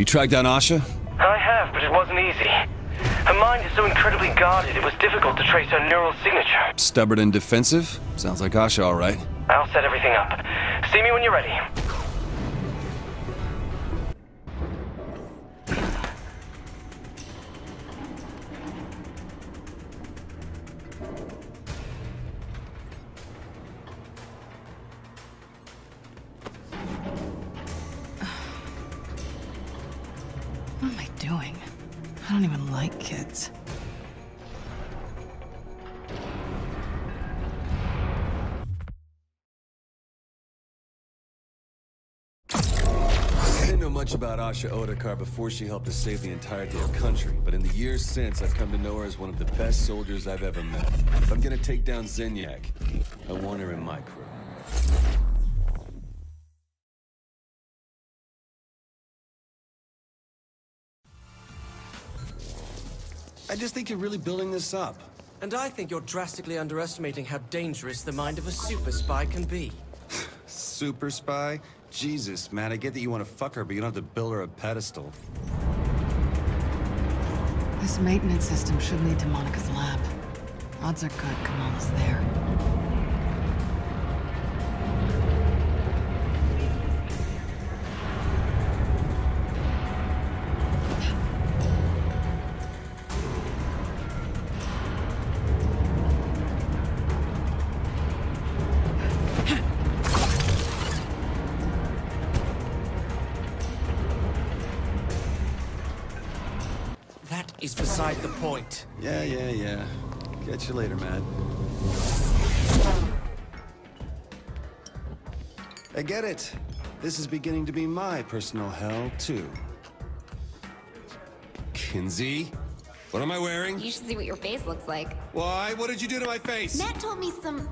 You tracked down Asha? I have, but it wasn't easy. Her mind is so incredibly guarded, it was difficult to trace her neural signature. Stubborn and defensive? Sounds like Asha, all right. I'll set everything up. See me when you're ready. Much about Asha Odekar before she helped us save the entire of the country, but in the years since, I've come to know her as one of the best soldiers I've ever met. If I'm gonna take down Zinyak, I want her in my crew. I just think you're really building this up. And I think you're drastically underestimating how dangerous the mind of a super spy can be. Super spy? Jesus, man, I get that you want to fuck her, but you don't have to build her a pedestal. This maintenance system should lead to Monica's lab. Odds are good Kamala's there. Catch you later, man. I get it. This is beginning to be my personal hell, too. Kinzie? What am I wearing? You should see what your face looks like. Why? What did you do to my face? Matt told me some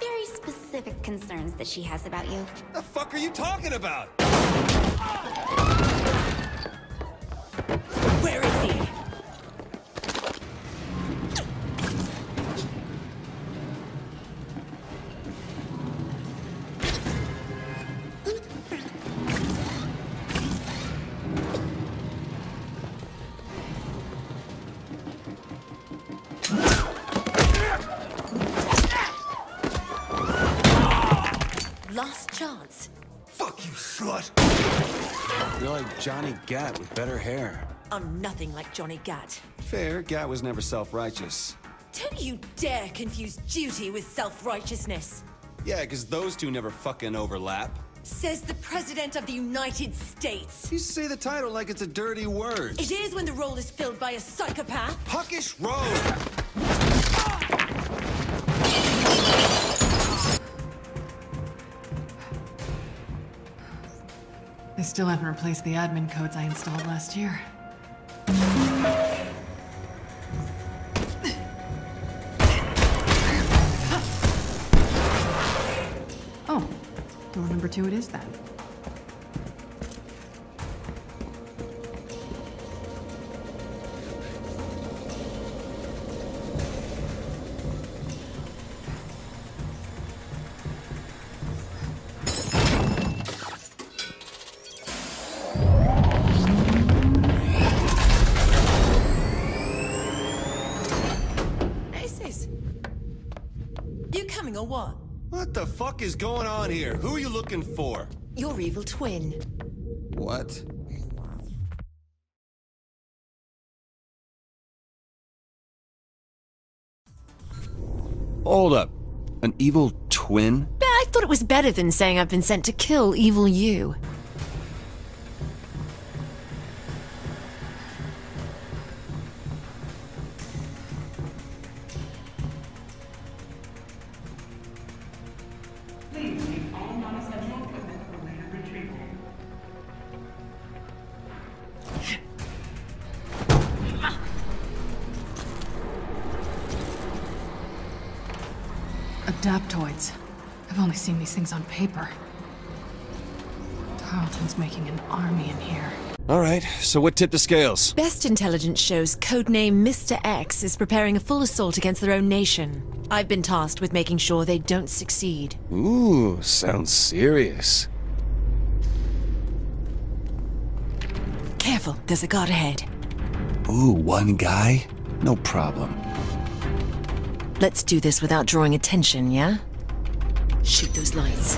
very specific concerns that she has about you. The fuck are you talking about? With better hair. I'm nothing like Johnny Gat. Fair, Gat was never self-righteous. Don't you dare confuse duty with self-righteousness. Yeah, because those two never fucking overlap. Says the President of the United States. You say the title like it's a dirty word. It is when the role is filled by a psychopath. Puckish Road! Still haven't replaced the admin codes I installed last year. Oh, door number two it is then. 101. What the fuck is going on here? Who are you looking for? Your evil twin. What? Hold up. An evil twin? I thought it was better than saying I've been sent to kill evil you. Adaptoids. I've only seen these things on paper. Tarleton's making an army in here. All right, so what tipped the scales? Best intelligence shows codename Mr. X is preparing a full assault against their own nation. I've been tasked with making sure they don't succeed. Ooh, sounds serious. Careful, there's a guard ahead. Ooh, one guy? No problem. Let's do this without drawing attention, yeah? Shoot those lights.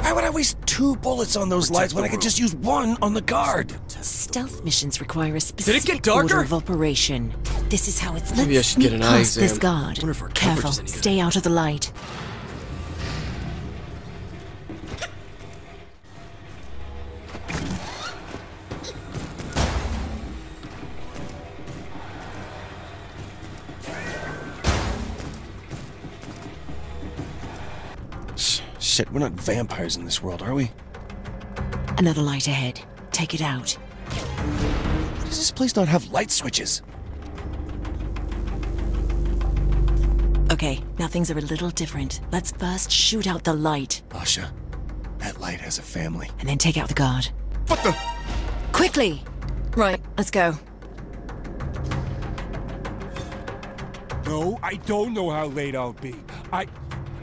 Why would I waste two bullets on those lights when I could just use one on the guard? Stealth missions require a specific Did it get darker? order of operation. This is how it's. Maybe I Let's should get an eye past this exam. guard. Wonder if our Careful, is any good. stay out of the light. We're not vampires in this world, are we? Another light ahead. Take it out. Does this place not have light switches? Okay, now things are a little different. Let's first shoot out the light, Asha, that light has a family. and then take out the guard. What the? Quickly! Right, let's go. No, I don't know how late I'll be. I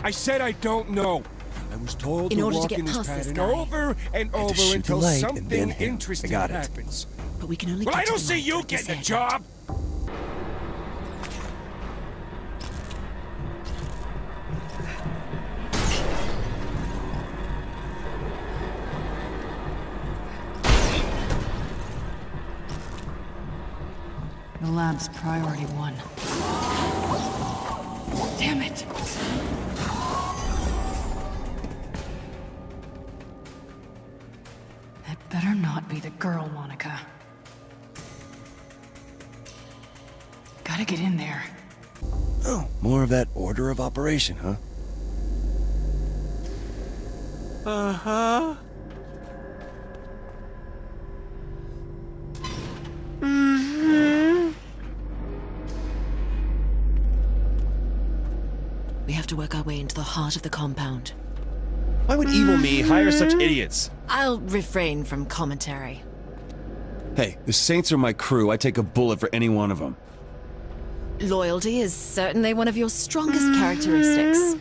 I said I don't know. I was told In to order to walk get in this past this pattern guy. over and over shoot the until light and then something him. I interesting got it. happens. But we can only Well, get I don't see you with this getting a job. The lab's priority one. Oh, more of that order of operation, huh? Uh-huh. We have to work our way into the heart of the compound. Why would evil me hire such idiots? I'll refrain from commentary. Hey, the Saints are my crew. I take a bullet for any one of them. Loyalty is certainly one of your strongest characteristics.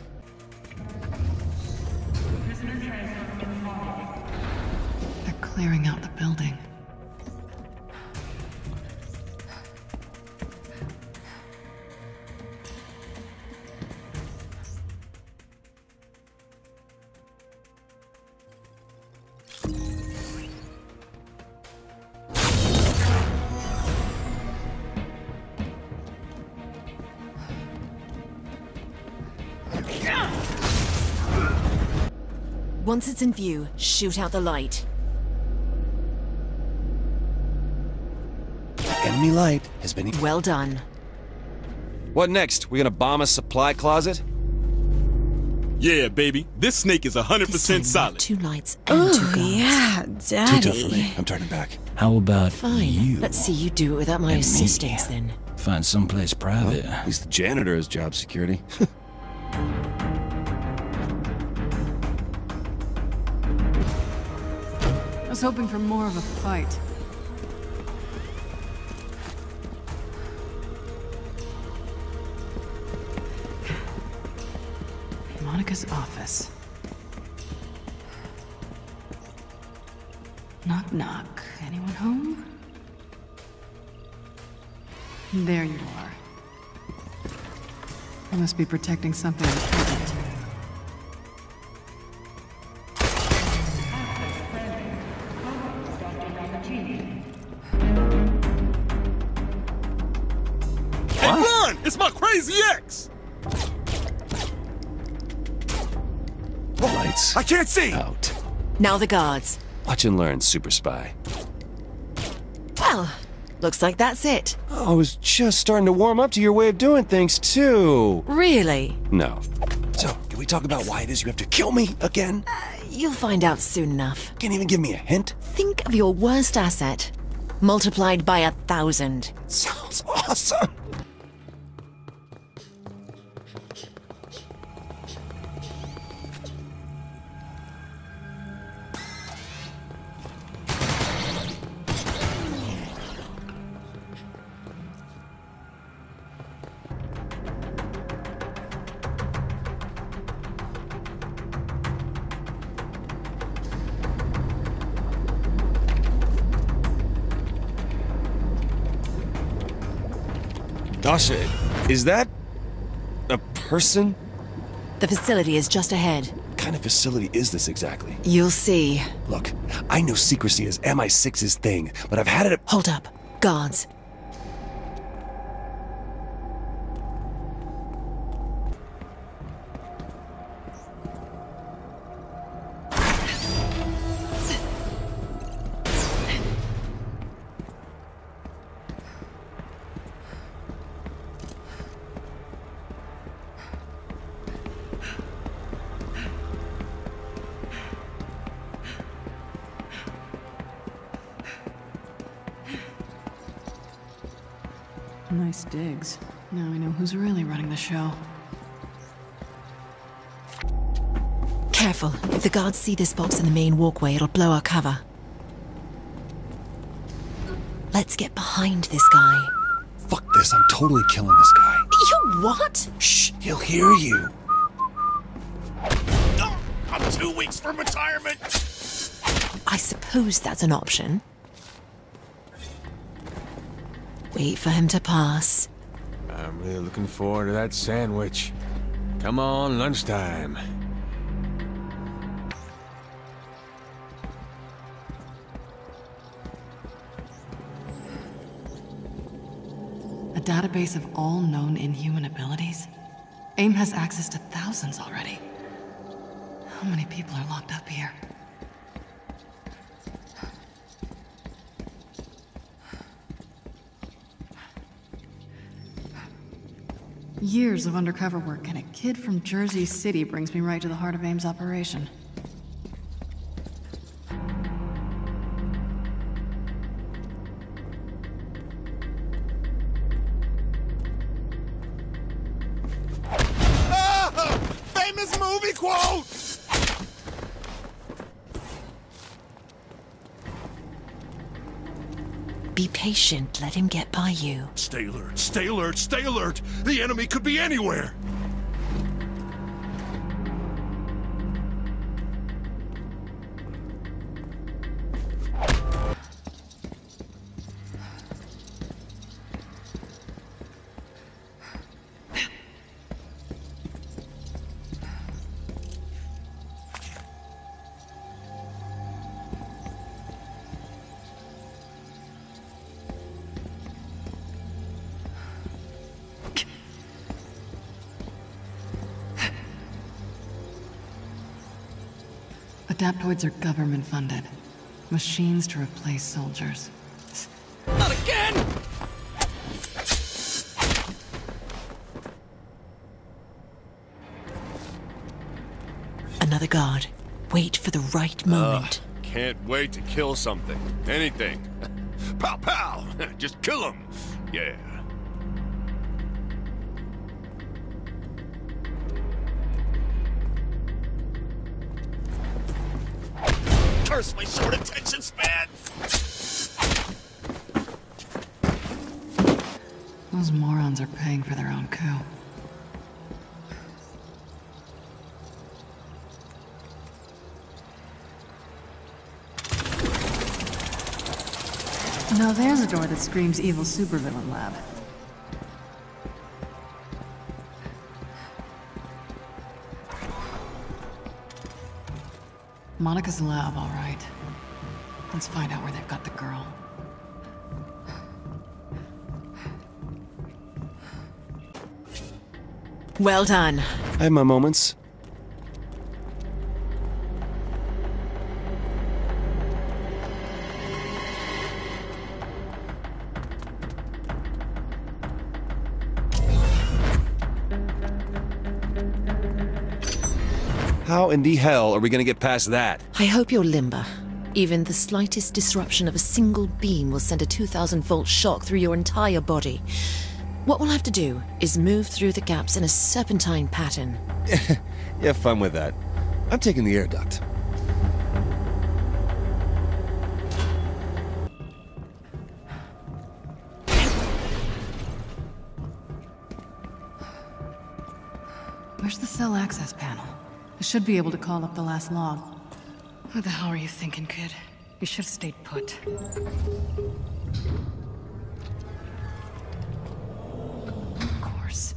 Once it's in view, shoot out the light. Enemy light has been. Well done. What next? We gonna bomb a supply closet? Yeah, baby. This snake is 100% This time, solid. Two lights and oh, two guards. yeah, Too tough for me. I'm turning back. How about Fine. you? Let's see you do it without my assistance then. Find someplace private. At least the janitor has job security. was hoping for more of a fight. Monica's office. Knock, knock. Anyone home? There you are. You must be protecting something can't see. out. Now the guards. Watch and learn, super spy. Well, looks like that's it. I was just starting to warm up to your way of doing things, too. Really? No. So, can we talk about why it is you have to kill me again? Uh, you'll find out soon enough. Can't even give me a hint. Think of your worst asset, multiplied by a thousand. Sounds awesome. Asha, is that a person? The facility is just ahead. What kind of facility is this exactly? You'll see. Look, I know secrecy is MI6's thing, but I've had it. Hold up. Guards. Nice digs. Now I know who's really running the show. Careful. If the guards see this box in the main walkway, it'll blow our cover. Let's get behind this guy. Fuck this, I'm totally killing this guy. You what? Shh, he'll hear you. I'm two weeks from retirement. I suppose that's an option. Wait for him to pass. I'm really looking forward to that sandwich. Come on, lunchtime. A database of all known inhuman abilities? AIM has access to thousands already. How many people are locked up here? Years of undercover work, and a kid from Jersey City brings me right to the heart of AIM's operation. Patient. Let him get by you. Stay alert, stay alert, stay alert! The enemy could be anywhere! Adaptoids are government funded. Machines to replace soldiers. Not again! Another guard. Wait for the right moment. Can't wait to kill something. Anything. pow pow! Just kill him! Yeah. Curse my short attention span! Those morons are paying for their own coup. Now there's a door that screams evil supervillain lab. Monica's lab, all right. Let's find out where they've got the girl. Well done. I have my moments. How in the hell are we gonna get past that? I hope you're limber. Even the slightest disruption of a single beam will send a 2000 volt shock through your entire body. What we'll have to do is move through the gaps in a serpentine pattern. You have fun with that. I'm taking the air duct. Where's the cell access panel? I should be able to call up the last log. What the hell are you thinking, kid? You should have stayed put. Of course.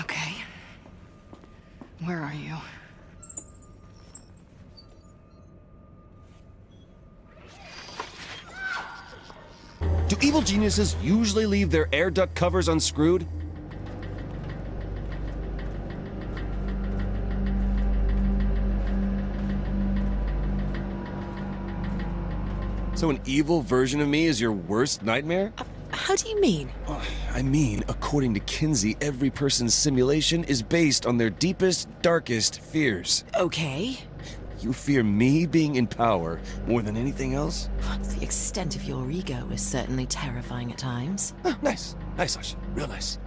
Okay. Where are you? Do evil geniuses usually leave their air duct covers unscrewed? So an evil version of me is your worst nightmare? How do you mean? I mean, according to Kinzie, every person's simulation is based on their deepest, darkest fears. Okay. You fear me being in power more than anything else? The extent of your ego is certainly terrifying at times. Ah, nice. Nice, Sasha. Real nice.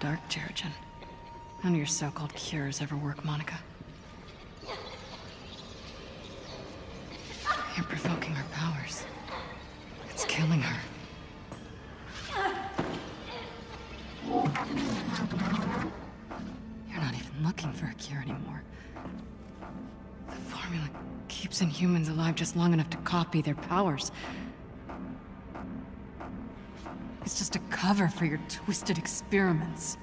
Dark Terrigen. None of your so-called cures ever work, Monica. You're provoking her powers. It's killing her. You're not even looking for a cure anymore. The formula keeps inhumans alive just long enough to copy their powers. It's just a cover for your twisted experiments.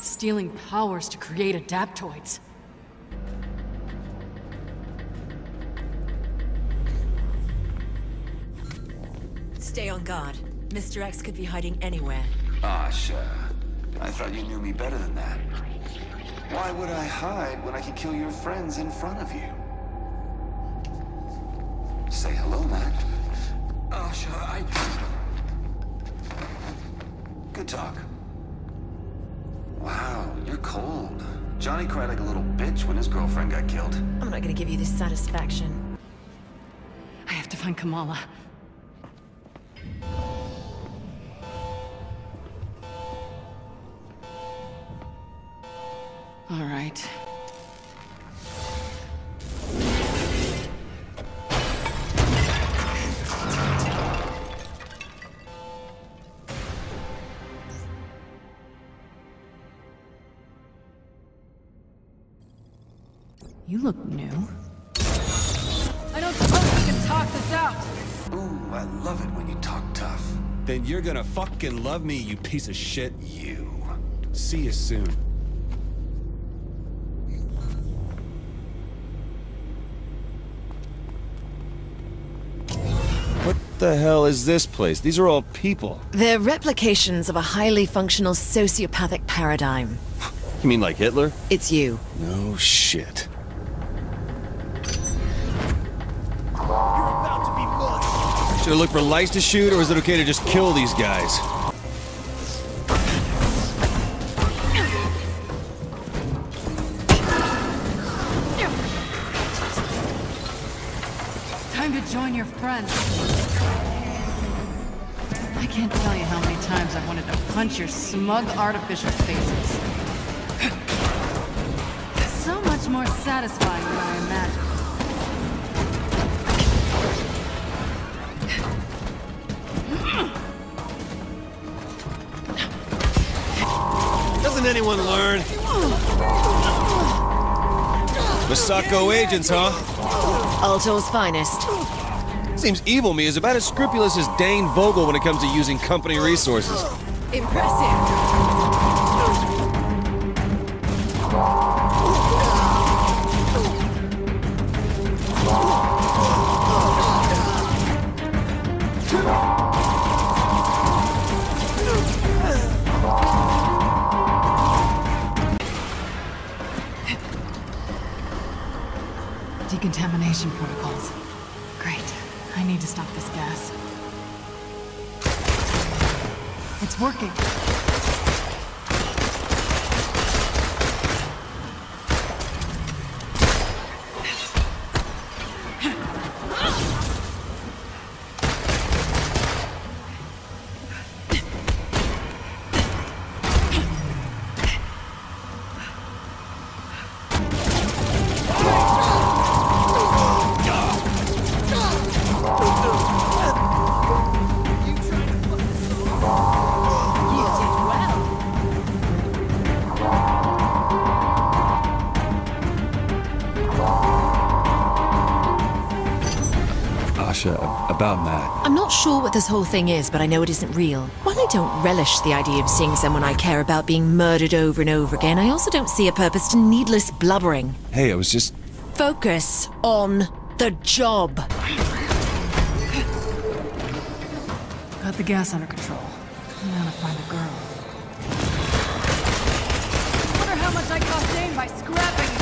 Stealing powers to create adaptoids. Stay on guard. Mr. X could be hiding anywhere. Ah, Asha, I thought you knew me better than that. Why would I hide when I can kill your friends in front of you? Say hello, Matt. Asha, ah, I... Good talk. Wow, you're cold. Johnny cried like a little bitch when his girlfriend got killed. I'm not gonna give you this satisfaction. I have to find Kamala. All right. You look new. I don't suppose we can talk this out. Ooh, I love it when you talk tough. Then you're gonna fucking love me, you piece of shit. You. See you soon. The hell is this place? These are all people. They're replications of a highly functional sociopathic paradigm. You mean like Hitler? It's you. No shit. Should I look for lights to shoot, or is it okay to just kill these guys? Punch your smug artificial faces. So much more satisfying than I imagined. Doesn't anyone learn? Masako agents, huh? Ultor's finest. Seems Evil Me is about as scrupulous as Dane Vogel when it comes to using company resources. Impressive. Decontamination protocols. Great. I need to stop this gas. It's working. Sure what this whole thing is, but I know it isn't real. While I don't relish the idea of seeing someone I care about being murdered over and over again, I also don't see a purpose to needless blubbering. Hey, I was just. Focus on the job. Got the gas under control. Now to find a girl. Wonder how much I cost Dane by scrapping it.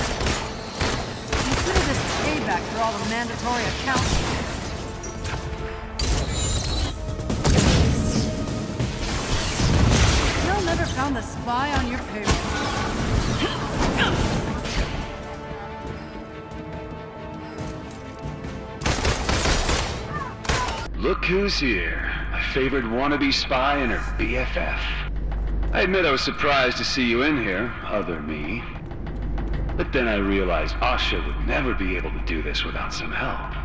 Consider this payback for all the mandatory accounts. Never found the spy on your payroll. Look who's here. My favorite wannabe spy and her BFF. I admit I was surprised to see you in here, other me. But then I realized Asha would never be able to do this without some help.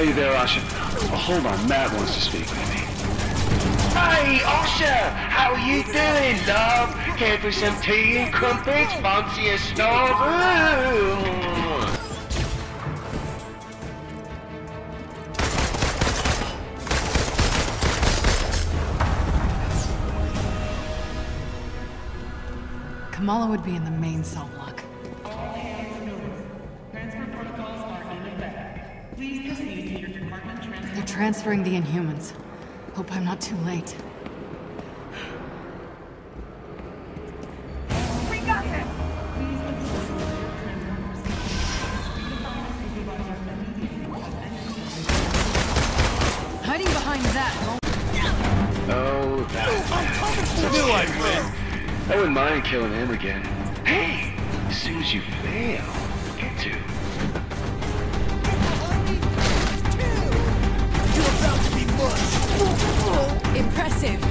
Are you there, Asha? Oh, hold on, Matt wants to speak with me. Hey, Osha! How you doing, love? Here for some tea and crumpets? Fancy a snob? Kamala would be in the main cell block. Transferring the Inhumans. Hope I'm not too late. Hiding behind that won't Oh, that. Knew I'd win. I wouldn't mind killing him again. Hey, as soon as you fail, get to. Mushed.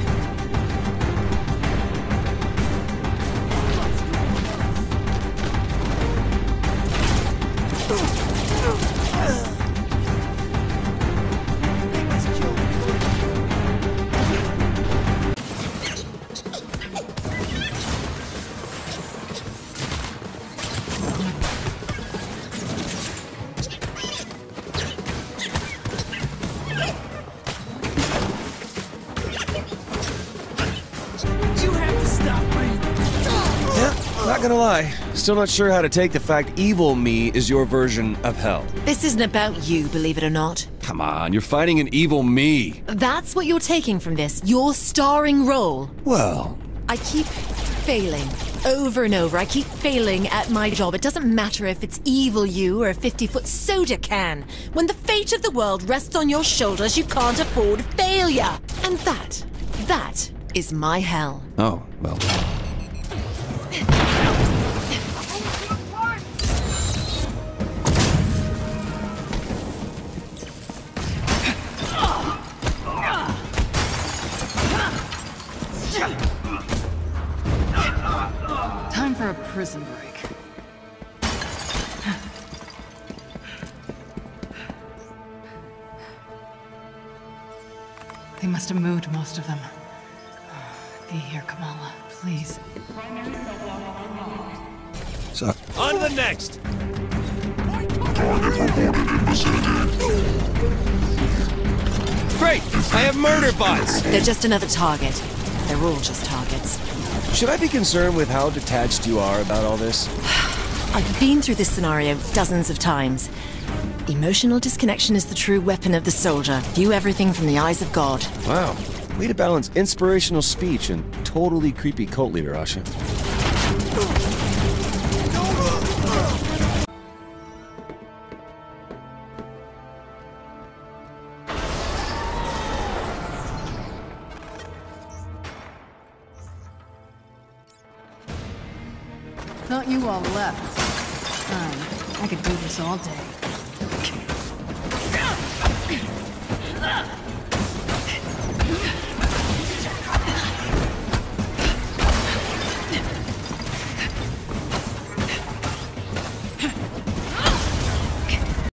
Not gonna lie. Still not sure how to take the fact evil me is your version of hell. This isn't about you, believe it or not. Come on, you're fighting an evil me. That's what you're taking from this, your starring role. Well, I keep failing. Over and over, I keep failing at my job. It doesn't matter if it's evil you or a 50 foot soda can. When the fate of the world rests on your shoulders, you can't afford failure. And that, that is my hell. oh, well. Prison break. They must have moved most of them. Be here, Kamala, please. So, On to the next! great! I have murder bots! They're just another target. They're all just targets. Should I be concerned with how detached you are about all this? I've been through this scenario dozens of times. Emotional disconnection is the true weapon of the soldier. View everything from the eyes of God. Wow. Way to balance inspirational speech and totally creepy cult leader, Asha.